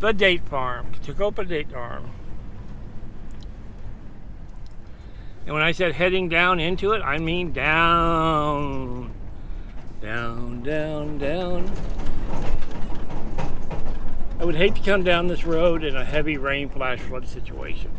the date farm, Tecopa Date Farm. And when I said heading down into it, I mean down, down, down, down. I would hate to come down this road in a heavy rain flash flood situation.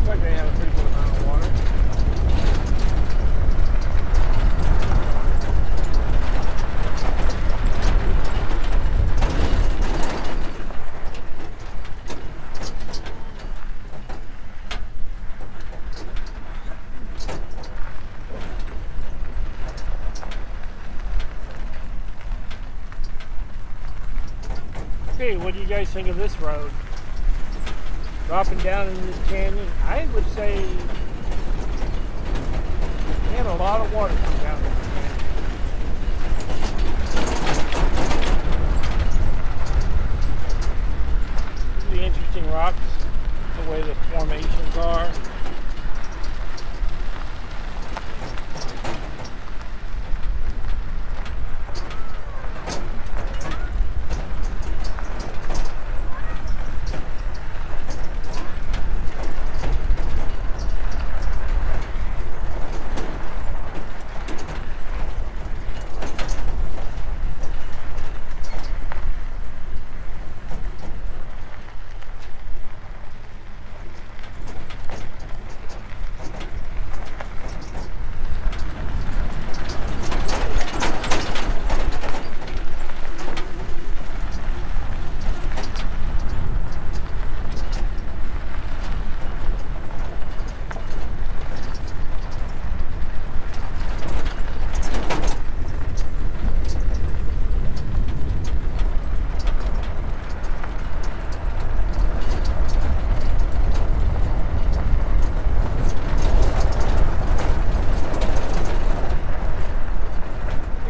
Looks like they have a pretty good amount of water. Hey, what do you guys think of this road? dropping down in this canyon, I would say we had a lot of water come down this canyon. Really interesting rocks, the way the formations are.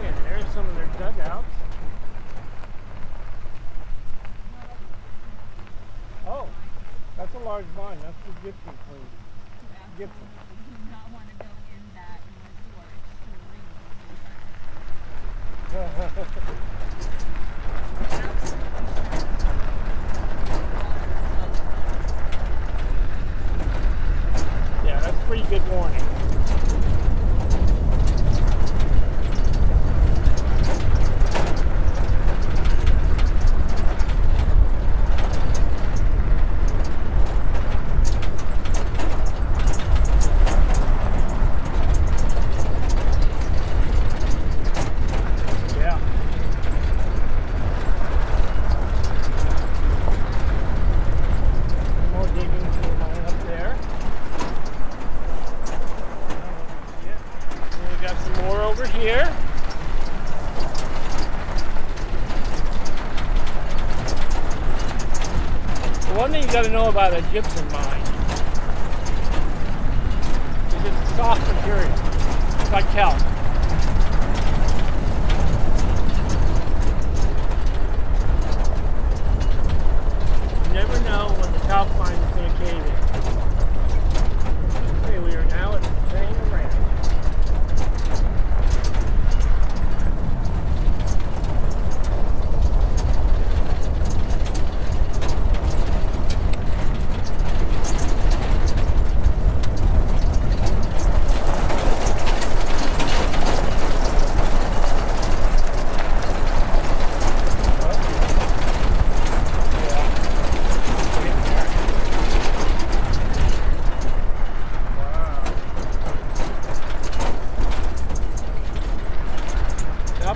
Okay, there's some of their dugouts. Oh, that's a large vine. That's the Gibson that resort Yeah, that's pretty good warning. Yeah. More digging to line up there. And we got some more over here. The one thing you got to know about a gypsum mine is it's a soft material. It's like talc. You never know when the talc mine is going to cave in. Okay, we are now at the train ramp.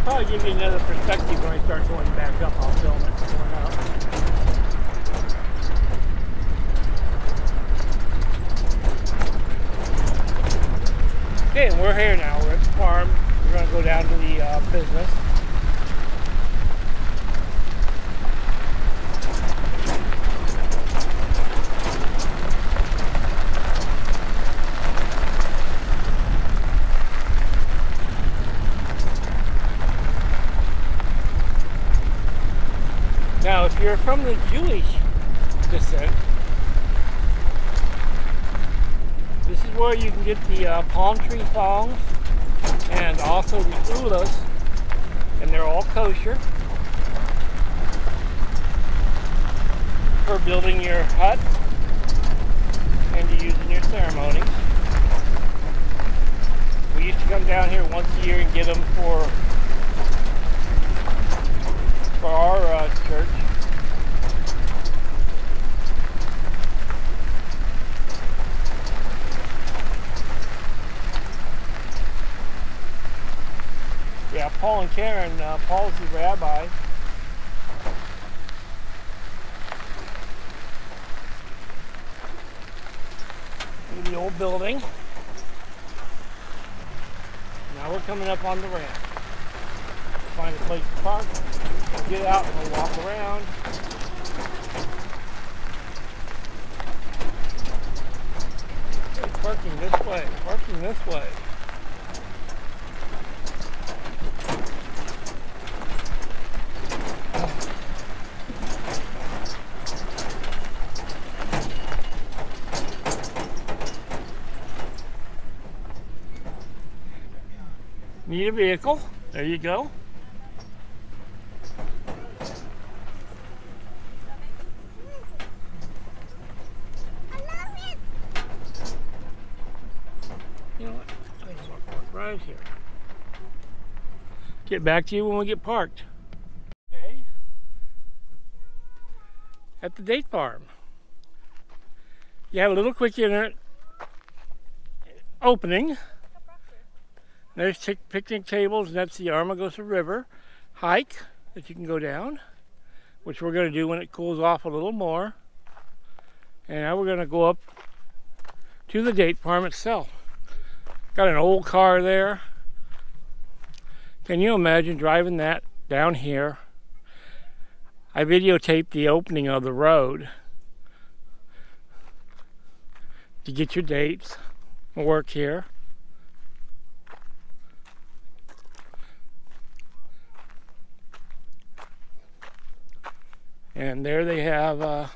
probably give you another perspective when I start going back up. I'll film it going up. Okay, and we're here now. We're at the farm. We're going to go down to the uh, business. You're from the Jewish descent, this is where you can get the uh, palm tree thongs and also the ulas, and they're all kosher for building your hut and to use in your ceremonies. We used to come down here once a year and get them for our uh, church. Yeah, Paul and Karen. Uh, Paul's the rabbi. The old building. Now we're coming up on the ramp. Find a place to park, get out, and we'll walk around. Parking this way, parking this way. Need a vehicle. There you go. You know what? Park right here. Get back to you when we get parked. Okay. At the date farm. You have a little quick internet opening. There's picnic tables, and that's the Amargosa River hike that you can go down, which we're going to do when it cools off a little more. And now we're going to go up to the date farm itself. Got an old car there. Can you imagine driving that down here? I videotaped the opening of the road to get your dates work here. And there they have uh,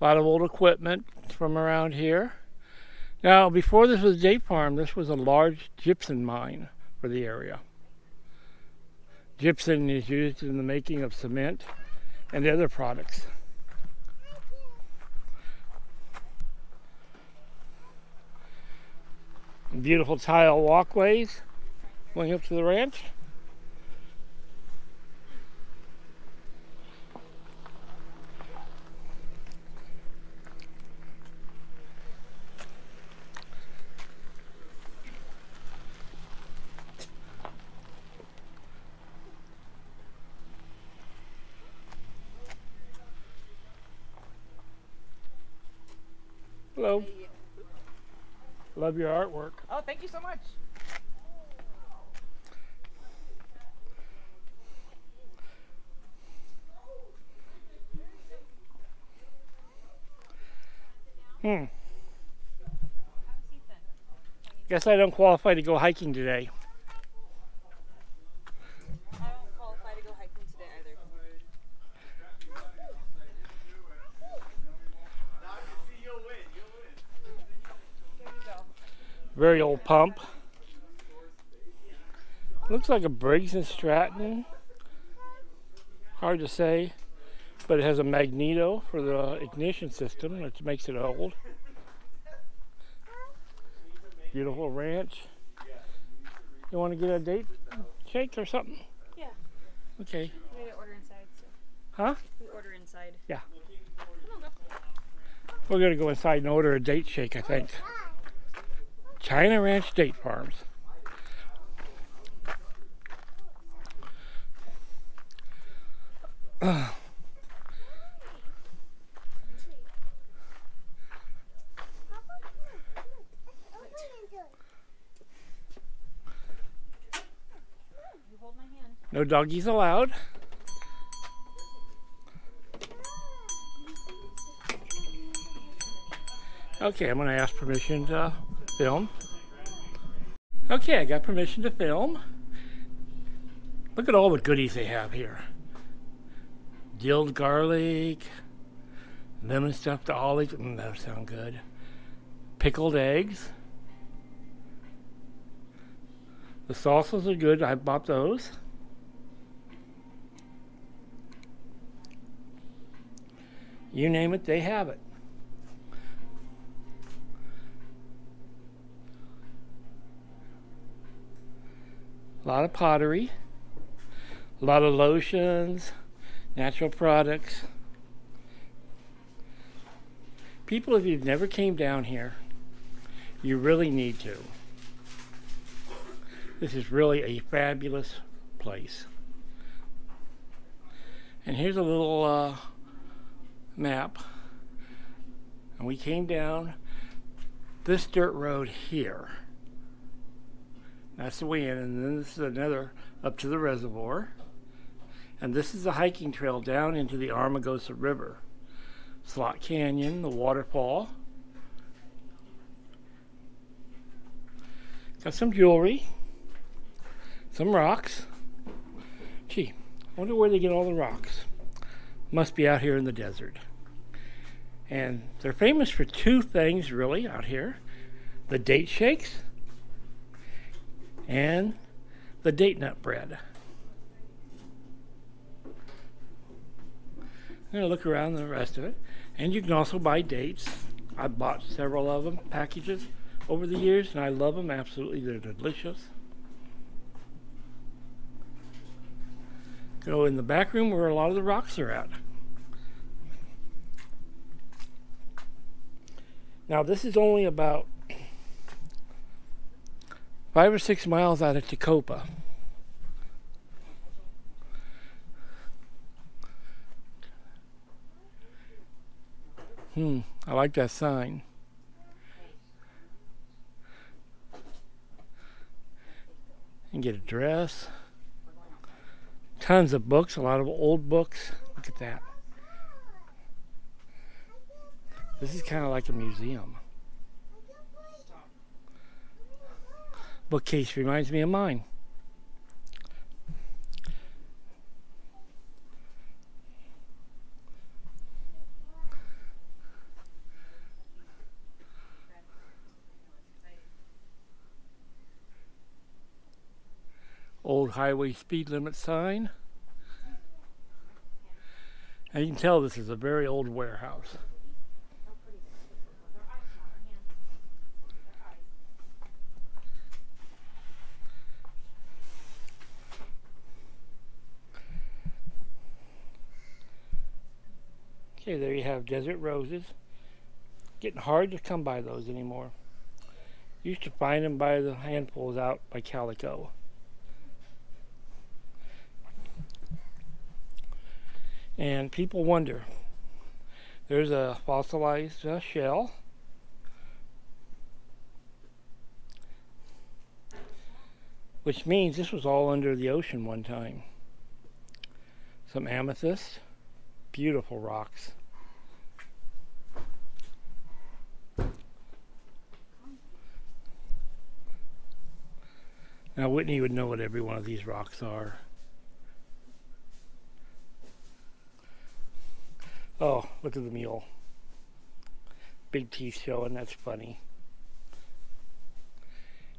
a lot of old equipment from around here. Now, before this was a date farm, this was a large gypsum mine for the area. Gypsum is used in the making of cement and other products. Beautiful tile walkways going up to the ranch. Hello. Love your artwork. Oh, thank you so much. Hmm. Guess I don't qualify to go hiking today. I don't qualify to go hiking today either. There you go. Very old pump. Looks like a Briggs and Stratton. Hard to say, but it has a magneto for the ignition system, which makes it old. Beautiful ranch. You want to get a date shake or something? Yeah. Okay. We to order inside, so Huh? we order inside. Yeah. Come on, go. We're gonna go inside and order a date shake, I think. China Ranch Date Farms. Hand. No doggies allowed. Okay, I'm going to ask permission to film. Okay, I got permission to film. Look at all the goodies they have here. Dilled garlic, lemon stuffed olives. Mm, that sound good. Pickled eggs. The sauces are good. I bought those. You name it, they have it. A lot of pottery, a lot of lotions, natural products. People, if you've never came down here, you really need to. This is really a fabulous place. And here's a little uh, map. And we came down this dirt road here. That's the way in, and then this is another up to the reservoir. And this is a hiking trail down into the Amargosa River. Slot Canyon, the waterfall. Got some jewelry, some rocks. Gee, I wonder where they get all the rocks. Must be out here in the desert. And they're famous for two things, really, out here the date shakes and the date nut bread. I'm going to look around the rest of it. And you can also buy dates. I've bought several of them, packages, over the years, and I love them absolutely. They're delicious. Go in the back room where a lot of the rocks are at. Now, this is only about five or six miles out of Tecopa. Hmm, I like that sign. And get a dress. Tons of books, a lot of old books. Look at that. This is kind of like a museum. Bookcase reminds me of mine. Old highway speed limit sign. And you can tell this is a very old warehouse. There you have desert roses. Getting hard to come by those anymore. Used to find them by the handfuls out by Calico. And people wonder. There's a fossilized uh, shell. Which means this was all under the ocean one time. Some amethyst. Beautiful rocks. Now Whitney would know what every one of these rocks are. Oh, look at the mule. Big teeth showing, that's funny.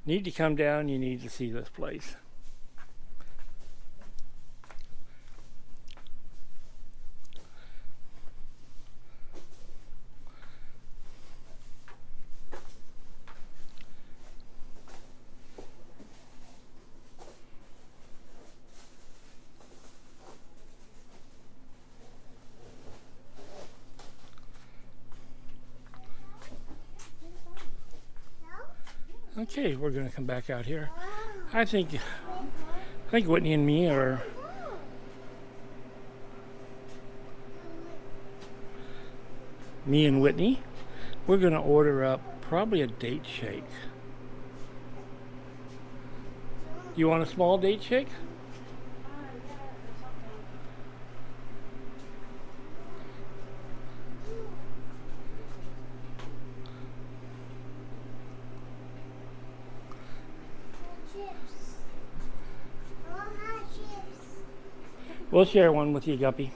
Need to come down, you need to see this place. okay, we're going to come back out here. I think, I think Whitney and me are. Me and Whitney, we're going to order up probably a date shake. You want a small date shake? We'll share one with you, Guppy.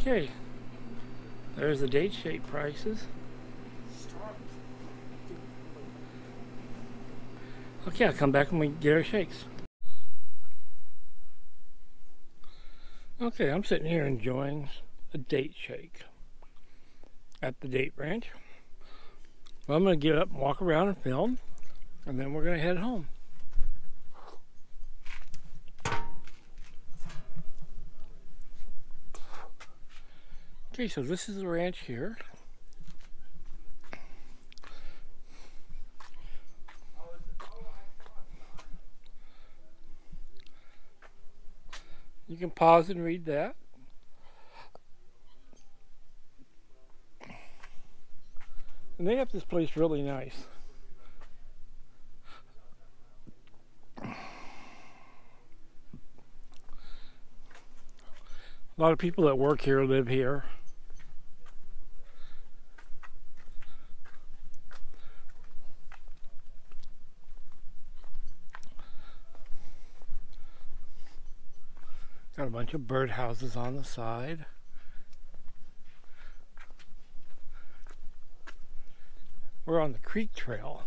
Okay. There's the date shake prices. Okay, I'll come back when we get our shakes. Okay, I'm sitting here enjoying a date shake at the date ranch. Well, I'm going to get up and walk around and film, and then we're going to head home. Okay, so this is the ranch here. You can pause and read that. And they have this place really nice. A lot of people that work here live here. Got a bunch of bird houses on the side. We're on the creek trail.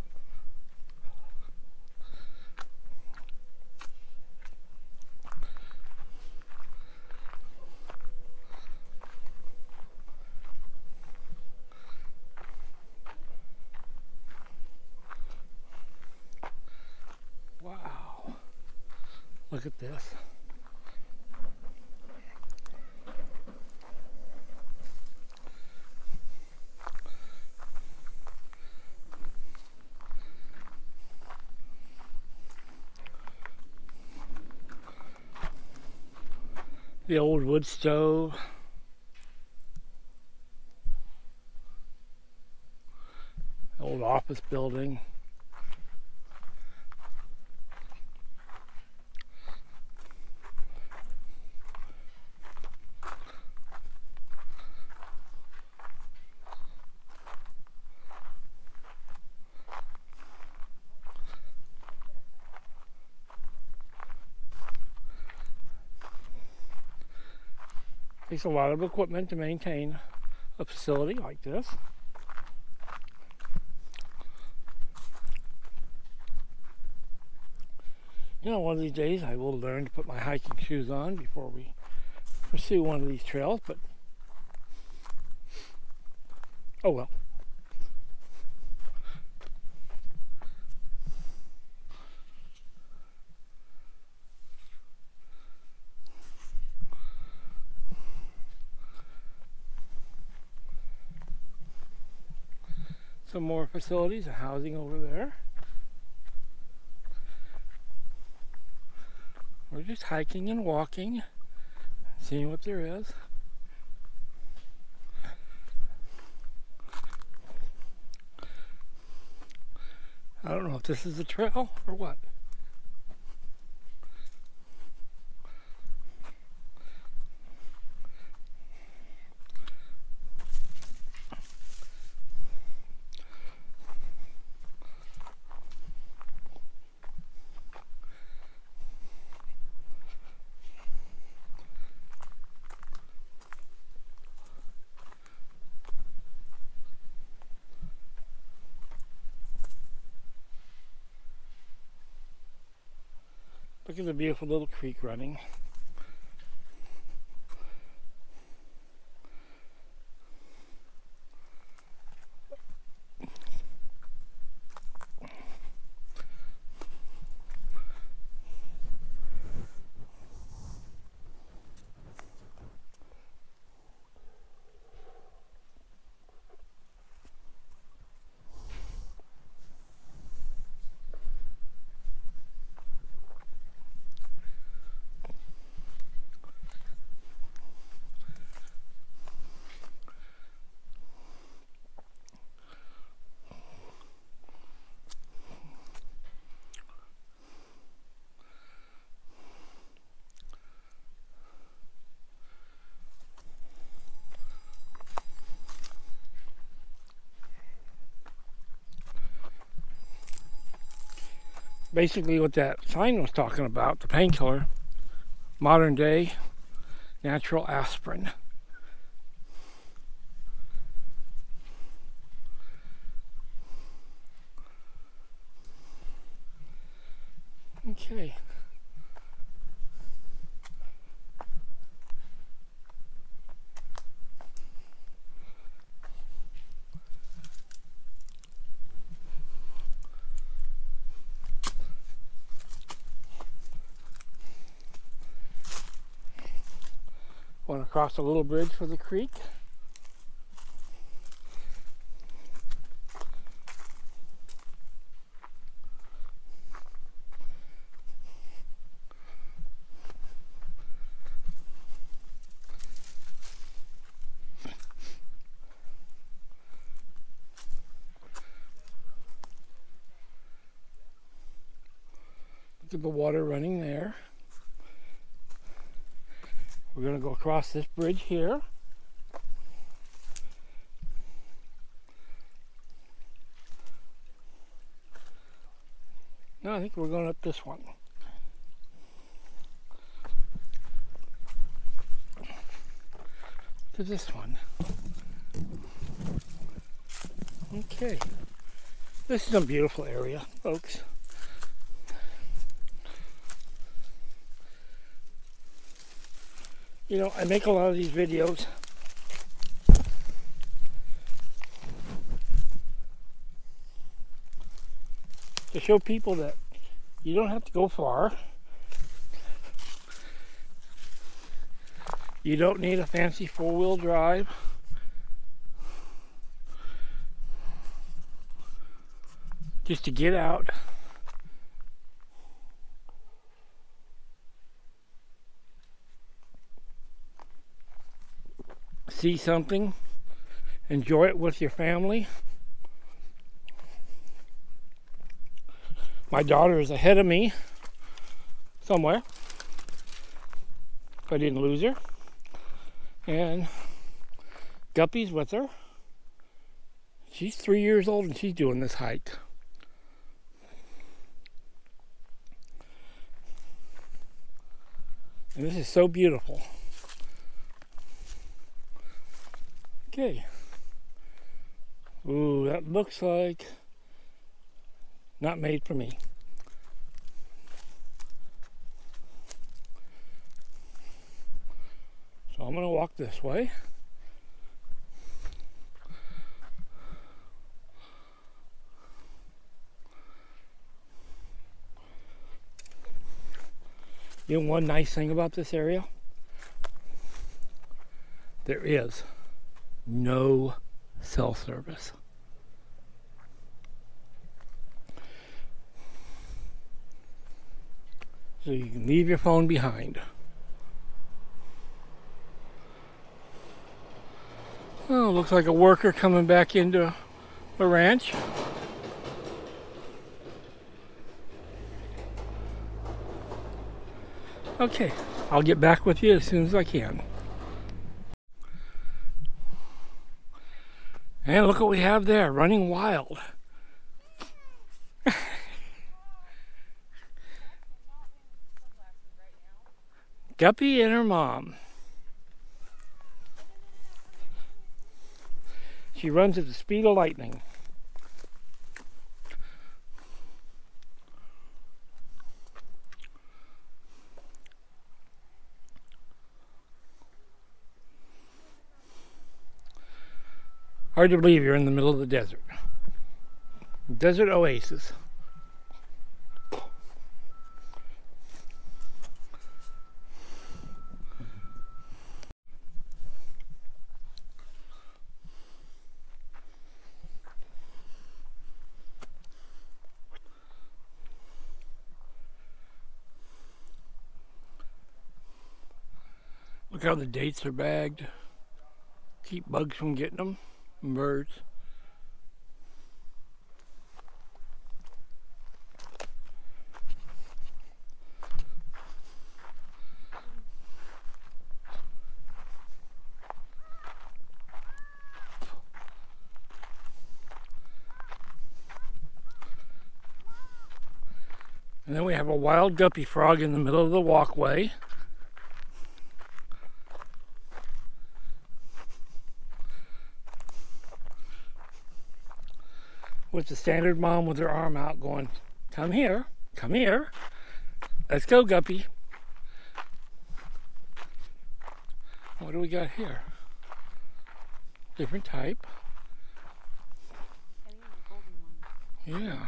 Wow. Look at this. The old wood stove. Old office building. Takes a lot of equipment to maintain a facility like this. You know, one of these days I will learn to put my hiking shoes on before we pursue one of these trails, but oh well. More facilities and housing over there. We're just hiking and walking, seeing what there is. I don't know if this is a trail or what. Look at the beautiful little creek running. Basically what that sign was talking about, the painkiller, modern day natural aspirin. Okay. Want to cross a little bridge for the creek. Look at the water running there. We're going to go across this bridge here. No, I think we're going up this one. To this one. Okay. This is a beautiful area, folks. You know, I make a lot of these videos. To show people that you don't have to go far. You don't need a fancy four-wheel drive. Just to get out see something, enjoy it with your family. My daughter is ahead of me somewhere. I didn't lose her. And Guppy's with her. She's three years old and she's doing this hike. And this is so beautiful. Okay. Ooh, that looks like not made for me. So I'm going to walk this way. You know one nice thing about this area? There is no cell service. So you can leave your phone behind. Oh, looks like a worker coming back into the ranch. Okay, I'll get back with you as soon as I can. And look what we have there, running wild. Guppy and her mom. She runs at the speed of lightning. Hard to believe you're in the middle of the desert. Desert oasis. Look how the dates are bagged. Keep bugs from getting them birds. And then we have a wild guppy frog in the middle of the walkway. With the standard mom with her arm out going, Come here, come here. Let's go, guppy. What do we got here? Different type. I think the golden one. Yeah.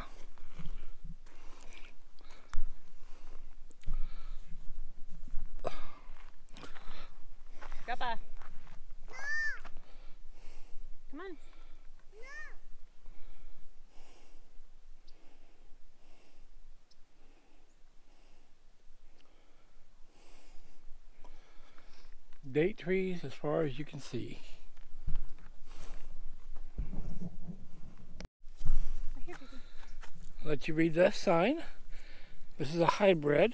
Guppa. Come on. Date trees as far as you can see. Let you read this sign. This is a hybrid.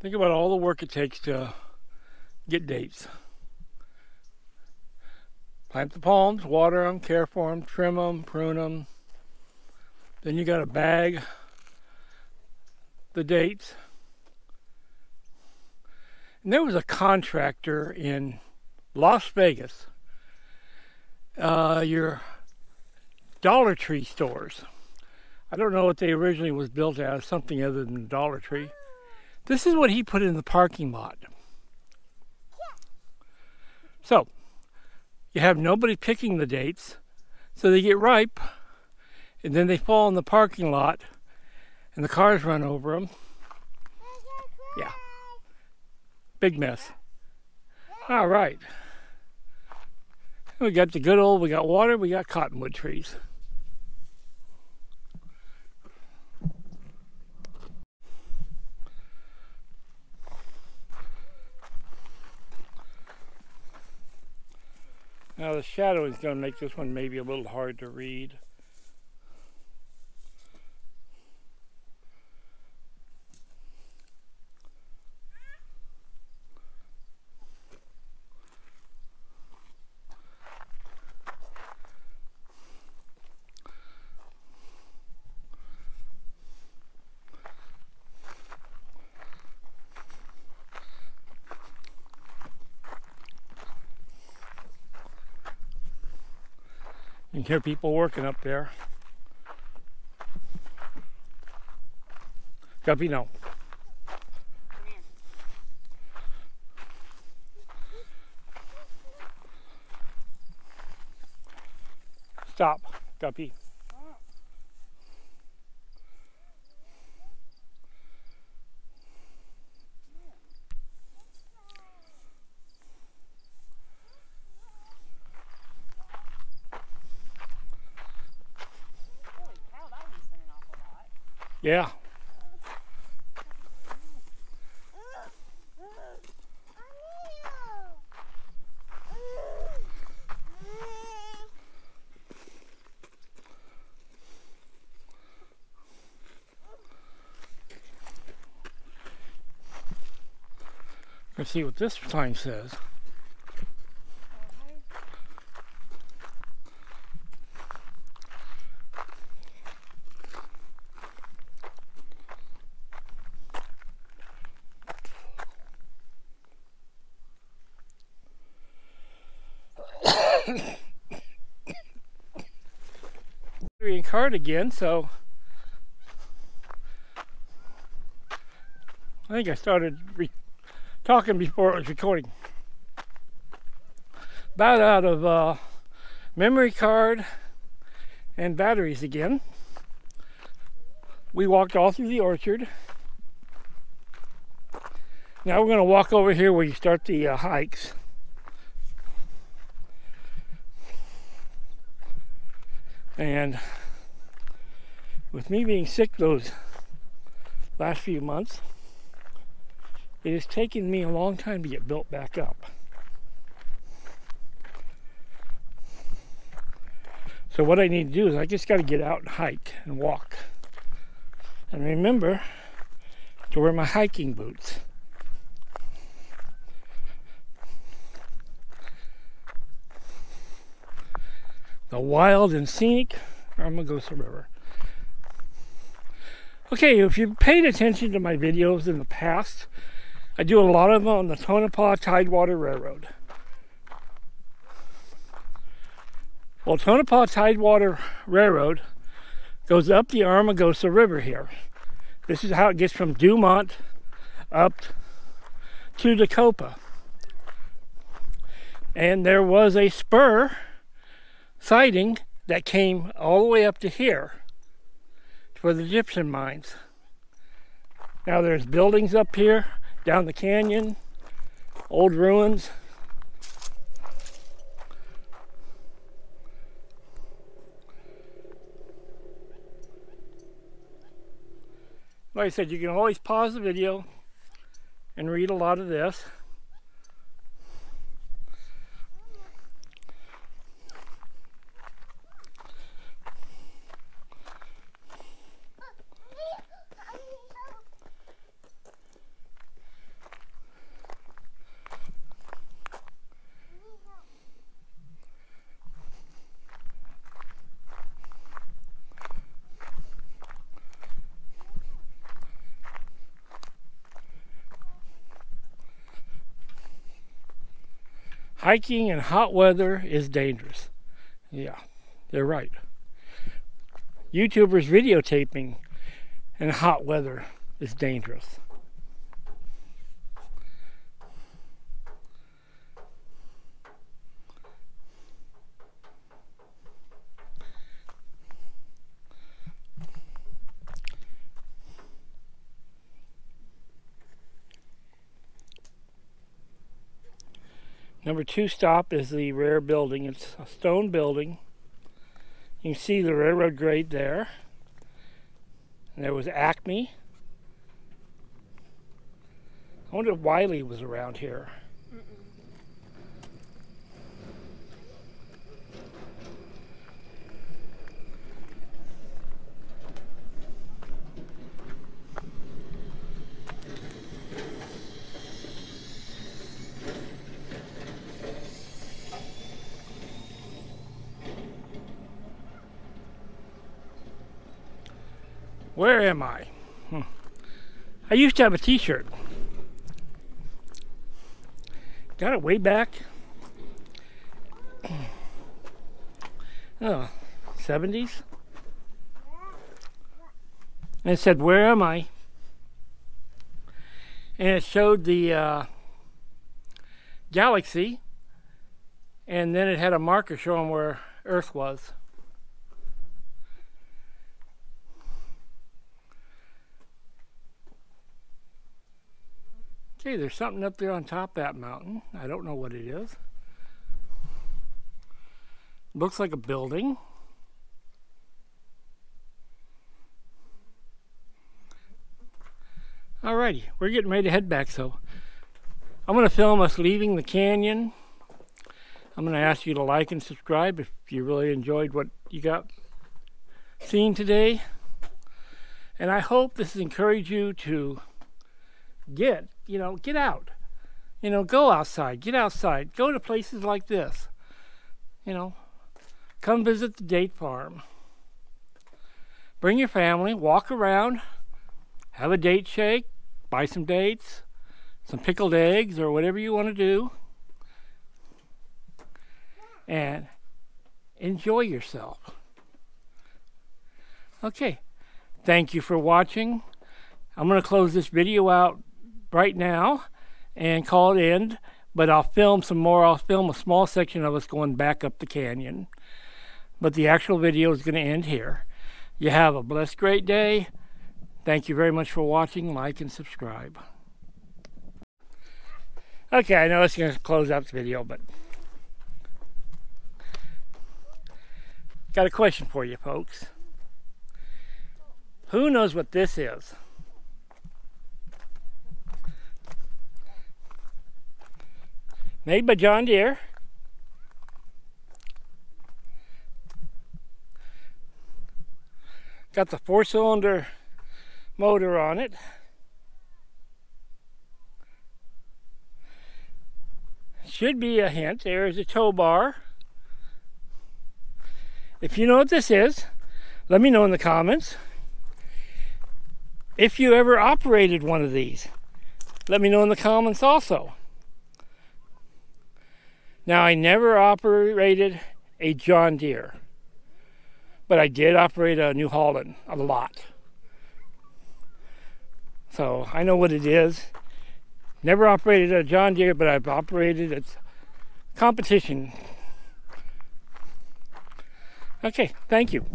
Think about all the work it takes to get dates. Plant the palms, water them, care for them, trim them, prune them. Then you got to bag the dates. And there was a contractor in Las Vegas, uh, your Dollar Tree stores. I don't know what they originally was built as, something other than Dollar Tree. This is what he put in the parking lot. So, you have nobody picking the dates, so they get ripe, and then they fall in the parking lot, and the cars run over them. Yeah. Big mess. All right. We got the good old, we got water, we got cottonwood trees. Now the shadow is going to make this one maybe a little hard to read. You hear people working up there. Guppy, no. Stop, Guppy. Yeah. Let's see what this sign says. Card again, so I think I started talking before it was recording. About out of uh, memory card and batteries again. We walked all through the orchard. Now we're going to walk over here where you start the uh, hikes. And with me being sick those last few months, it has taken me a long time to get built back up. So what I need to do is I just got to get out and hike and walk. And remember to wear my hiking boots. The wild and scenic Amargosa River. Okay, if you've paid attention to my videos in the past, I do a lot of them on the Tonopah Tidewater Railroad. Well, Tonopah Tidewater Railroad goes up the Amargosa River here. This is how it gets from Dumont up to Tecopa. And there was a spur siding that came all the way up to here for the gypsum mines. Now there's buildings up here, down the canyon, old ruins. Like I said, you can always pause the video and read a lot of this. Hiking in hot weather is dangerous. Yeah, they're right. YouTubers videotaping in hot weather is dangerous. Number two stop is the rare building. It's a stone building. You can see the railroad grade there. And there was Acme. I wonder if Wiley was around here. Where am I? Hmm. I used to have a t-shirt. Got it way back. Oh, 70s. And it said, where am I? And it showed the uh, galaxy. And then it had a marker showing where Earth was. Okay, there's something up there on top that mountain. I don't know what it is. Looks like a building. Alrighty, we're getting ready to head back, so I'm going to film us leaving the canyon. I'm going to ask you to like and subscribe if you really enjoyed what you got seen today. And I hope this has encouraged you to get, you know, get out. You know, go outside, get outside, go to places like this. You know, come visit the date farm. Bring your family, walk around, have a date shake, buy some dates, some pickled eggs, or whatever you want to do, and enjoy yourself. Okay, thank you for watching. I'm going to close this video out right now and call it end, but I'll film some more. I'll film a small section of us going back up the canyon. But the actual video is going to end here. You have a blessed, great day. Thank you very much for watching. Like and subscribe. Okay, I know it's going to close out the video, but got a question for you folks. Who knows what this is? Made by John Deere. Got the four cylinder motor on it. Should be a hint. There is a tow bar. If you know what this is, let me know in the comments. If you ever operated one of these, let me know in the comments also. Now, I never operated a John Deere, but I did operate a New Holland a lot. So I know what it is. Never operated a John Deere, but I've operated its competition. Okay, thank you.